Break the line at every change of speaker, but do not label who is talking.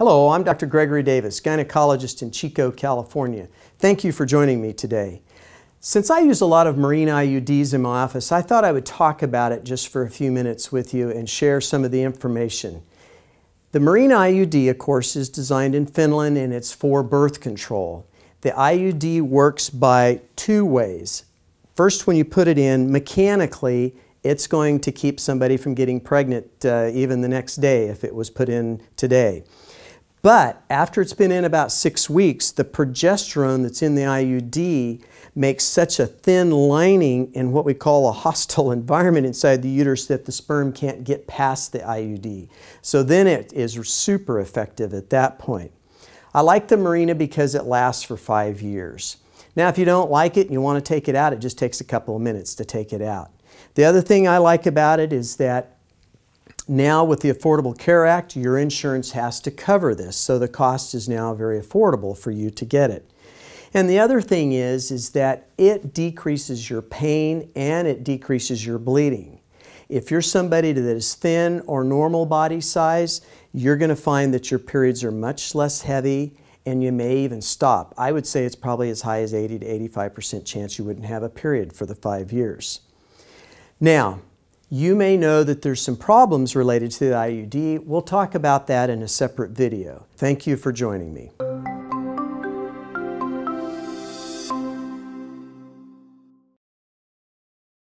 Hello, I'm Dr. Gregory Davis, gynecologist in Chico, California. Thank you for joining me today. Since I use a lot of Mirena IUDs in my office, I thought I would talk about it just for a few minutes with you and share some of the information. The Mirena IUD, of course, is designed in Finland and it's for birth control. The IUD works by two ways. First, when you put it in, mechanically, it's going to keep somebody from getting pregnant uh, even the next day if it was put in today. But after it's been in about six weeks, the progesterone that's in the IUD makes such a thin lining in what we call a hostile environment inside the uterus that the sperm can't get past the IUD. So then it is super effective at that point. I like the Mirena because it lasts for five years. Now, if you don't like it and you want to take it out, it just takes a couple of minutes to take it out. The other thing I like about it is that now with the Affordable Care Act, your insurance has to cover this, so the cost is now very affordable for you to get it. And the other thing is, is that it decreases your pain and it decreases your bleeding. If you're somebody that is thin or normal body size, you're going to find that your periods are much less heavy and you may even stop. I would say it's probably as high as 80 to 85% chance you wouldn't have a period for the five years. Now, you may know that there's some problems related to the IUD. We'll talk about that in a separate video. Thank you for joining me.